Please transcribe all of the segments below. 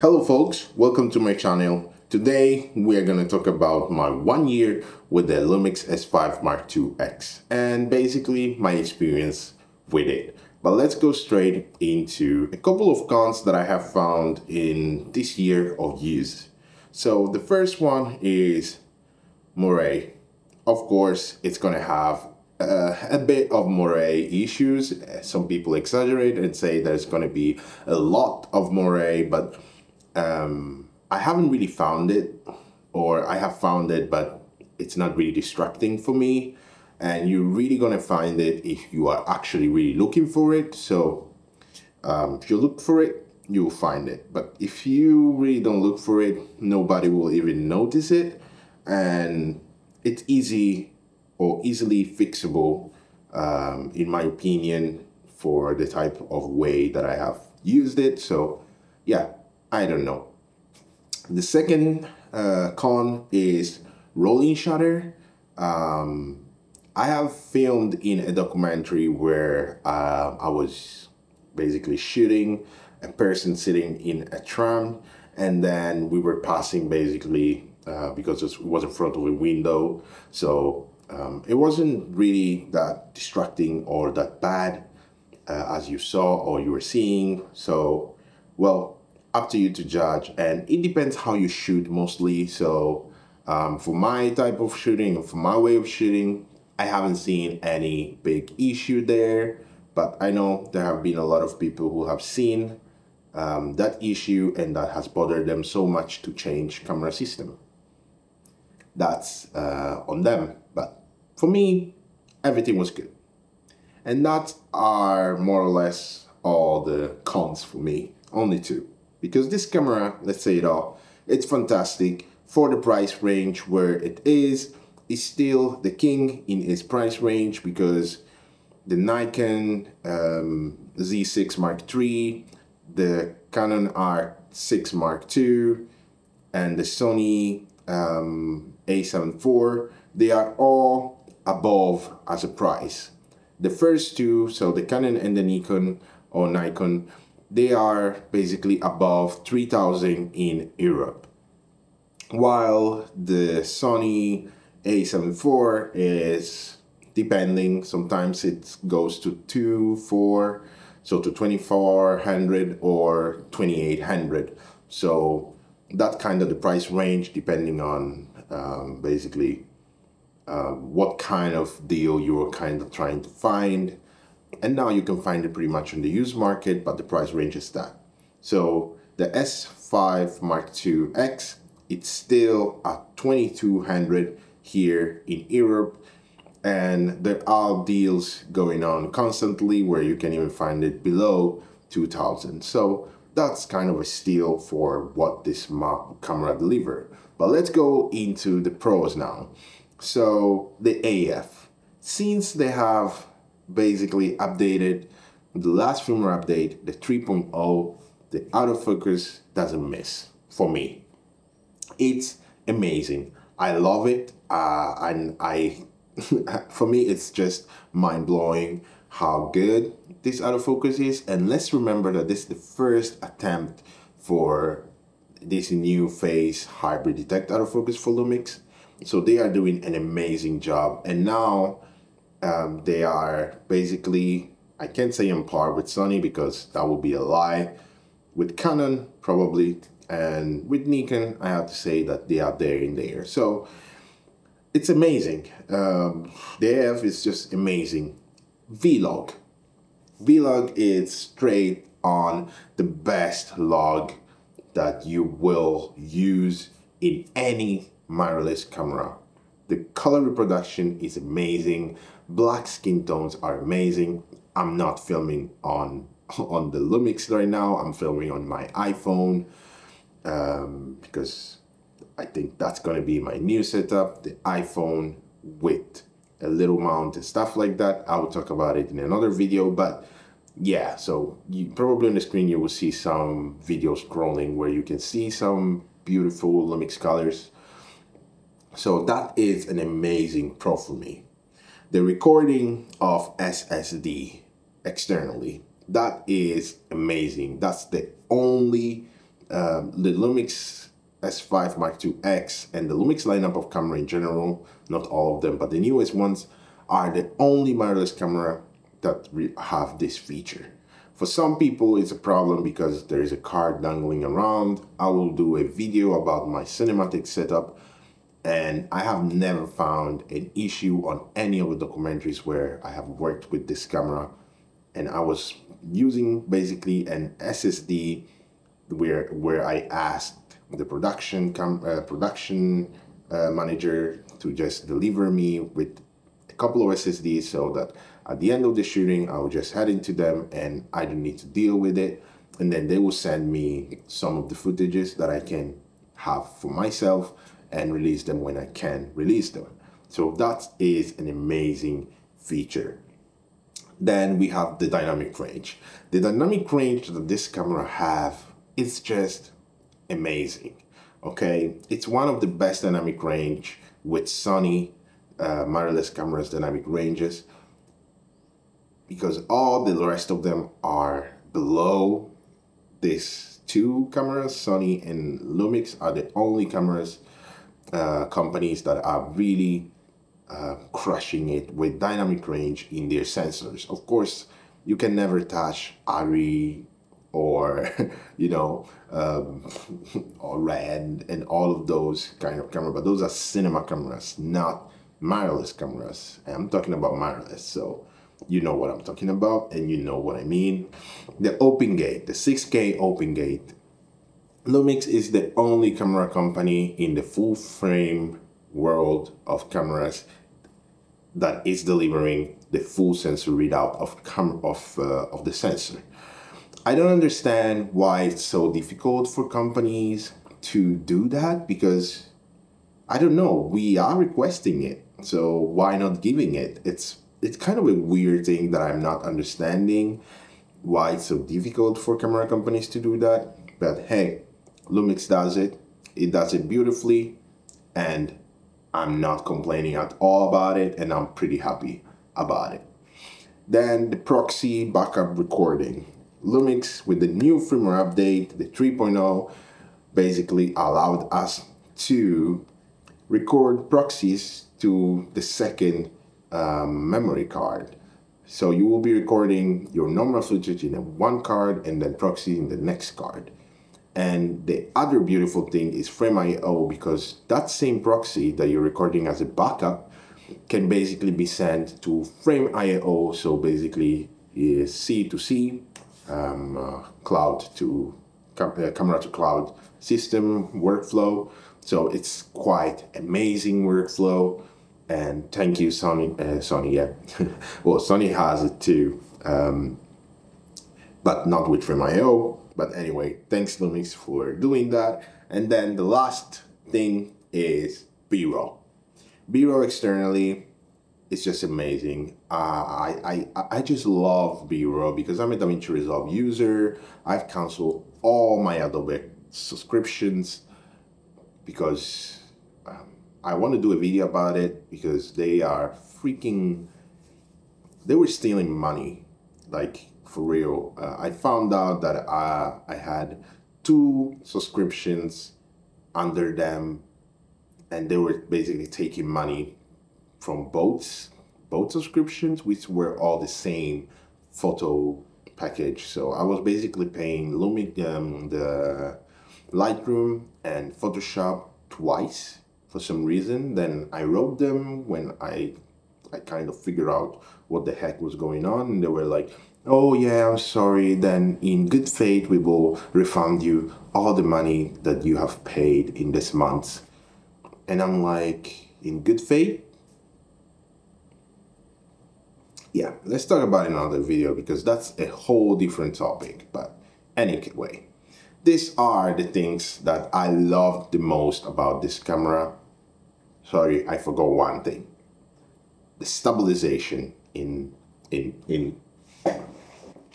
Hello folks, welcome to my channel. Today we are going to talk about my one year with the Lumix S5 Mark II X and basically my experience with it. But let's go straight into a couple of cons that I have found in this year of use. So the first one is moire. Of course, it's going to have uh, a bit of moire issues. Some people exaggerate and say there's going to be a lot of moire, but um, I haven't really found it, or I have found it, but it's not really distracting for me. And you're really gonna find it if you are actually really looking for it. So um, if you look for it, you'll find it. But if you really don't look for it, nobody will even notice it. And it's easy or easily fixable, um, in my opinion, for the type of way that I have used it. So yeah, I don't know. The second uh, con is rolling shutter. Um, I have filmed in a documentary where uh, I was basically shooting a person sitting in a tram and then we were passing basically uh, because it was in front of a window so um, it wasn't really that distracting or that bad uh, as you saw or you were seeing so well up to you to judge and it depends how you shoot mostly. So um, for my type of shooting for my way of shooting I haven't seen any big issue there but I know there have been a lot of people who have seen um, that issue and that has bothered them so much to change camera system. That's uh, on them but for me everything was good. And that are more or less all the cons for me only two because this camera, let's say it all, it's fantastic for the price range where it is. It's still the king in its price range because the Nikon um, Z6 Mark III, the Canon R6 Mark II, and the Sony um, a7 IV, they are all above as a price. The first two, so the Canon and the Nikon or Nikon, they are basically above 3000 in Europe. While the Sony a7 IV is depending, sometimes it goes to 2, 4, so to 2400 or 2800. So that kind of the price range depending on um, basically uh, what kind of deal you're kind of trying to find and now you can find it pretty much on the used market, but the price range is that. So the S5 Mark II X, it's still at 2200 here in Europe. And there are deals going on constantly where you can even find it below 2000. So that's kind of a steal for what this camera delivered. But let's go into the pros now. So the AF, since they have basically updated the last firmware update, the 3.0, the autofocus doesn't miss for me. It's amazing. I love it. Uh, and I, for me, it's just mind blowing how good this autofocus is. And let's remember that this is the first attempt for this new phase hybrid detect autofocus for Lumix. So they are doing an amazing job. And now um, they are basically, I can't say on par with Sony because that would be a lie. With Canon, probably, and with Nikon, I have to say that they are there in there. So it's amazing. Um, the is just amazing. Vlog. Vlog is straight on the best log that you will use in any mirrorless camera. The color reproduction is amazing black skin tones are amazing. I'm not filming on on the lumix right now. I'm filming on my iphone um, because i think that's going to be my new setup the iphone with a little mount and stuff like that. I will talk about it in another video but yeah so you probably on the screen you will see some video scrolling where you can see some beautiful lumix colors. So that is an amazing pro for me the recording of SSD externally. That is amazing. That's the only um, the Lumix S5 Mark II X and the Lumix lineup of camera in general, not all of them, but the newest ones are the only mirrorless camera that have this feature. For some people, it's a problem because there is a card dangling around. I will do a video about my cinematic setup and I have never found an issue on any of the documentaries where I have worked with this camera. And I was using basically an SSD where where I asked the production com, uh, production uh, manager to just deliver me with a couple of SSDs so that at the end of the shooting I will just head into them and I don't need to deal with it. And then they will send me some of the footages that I can have for myself and release them when I can release them. So that is an amazing feature. Then we have the dynamic range. The dynamic range that this camera have is just amazing. Okay, it's one of the best dynamic range with Sony uh, mirrorless cameras dynamic ranges because all the rest of them are below these two cameras. Sony and Lumix are the only cameras uh, companies that are really uh, crushing it with dynamic range in their sensors. Of course, you can never touch ARRI or you know um, or red and all of those kind of camera but those are cinema cameras not mirrorless cameras and i'm talking about mirrorless so you know what i'm talking about and you know what i mean the open gate the 6k open gate lumix is the only camera company in the full frame world of cameras that is delivering the full sensor readout of cam of uh, of the sensor. I don't understand why it's so difficult for companies to do that because I don't know. We are requesting it, so why not giving it? It's it's kind of a weird thing that I'm not understanding why it's so difficult for camera companies to do that. But hey, Lumix does it. It does it beautifully, and I'm not complaining at all about it and I'm pretty happy about it. Then the proxy backup recording. Lumix with the new firmware update, the 3.0, basically allowed us to record proxies to the second um, memory card. So you will be recording your normal footage in one card and then proxy in the next card. And the other beautiful thing is Frame.io because that same proxy that you're recording as a backup can basically be sent to Frame.io. So basically, is C to C, um, uh, cloud to uh, camera to cloud system workflow. So it's quite amazing workflow. And thank you, Sony. Uh, Sony, yeah. well, Sony has it too, um, but not with Frame.io. But anyway, thanks Lumix for doing that. And then the last thing is BRAW. BRAW externally is just amazing. Uh, I, I, I just love BRAW because I'm a DaVinci Resolve user. I've canceled all my Adobe subscriptions because um, I want to do a video about it because they are freaking, they were stealing money. Like for real. Uh, I found out that I, I had two subscriptions under them and they were basically taking money from both both subscriptions which were all the same photo package. So i was basically paying Lumi, um, the lightroom and photoshop twice for some reason. Then i wrote them when i i kind of figured out what the heck was going on. And they were like oh yeah, I'm sorry, then in good faith we will refund you all the money that you have paid in this month. And I'm like, in good faith? Yeah, let's talk about another video because that's a whole different topic. But anyway, these are the things that I love the most about this camera. Sorry, I forgot one thing. The stabilization in in in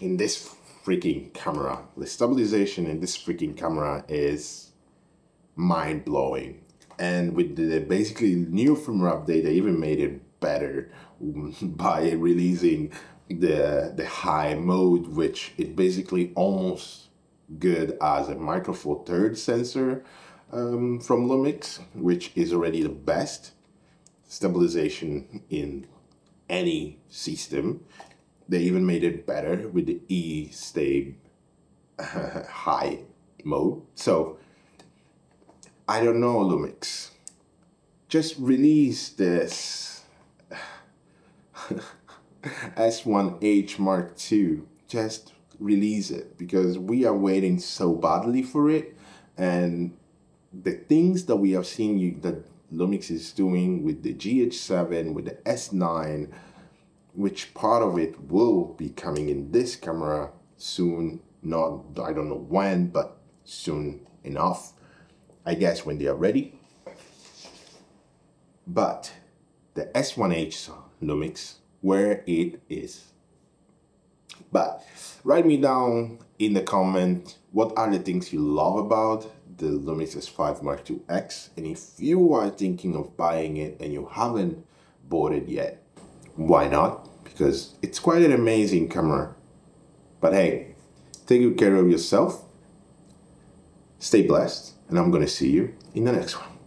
in this freaking camera. The stabilization in this freaking camera is mind blowing. And with the basically new firmware update, they even made it better by releasing the the high mode, which it basically almost good as a Micro Four Thirds sensor um, from Lumix, which is already the best stabilization in any system. They even made it better with the E-Stay high mode. So I don't know, Lumix. Just release this S1H Mark II. Just release it because we are waiting so badly for it and the things that we have seen you that Lumix is doing with the GH7 with the S9 which part of it will be coming in this camera soon not I don't know when but soon enough I guess when they are ready. But the S1H Lumix where it is. But write me down in the comment what are the things you love about the Lumix S5 Mark II X? And if you are thinking of buying it and you haven't bought it yet, why not? Because it's quite an amazing camera. But hey, take good care of yourself, stay blessed, and I'm gonna see you in the next one.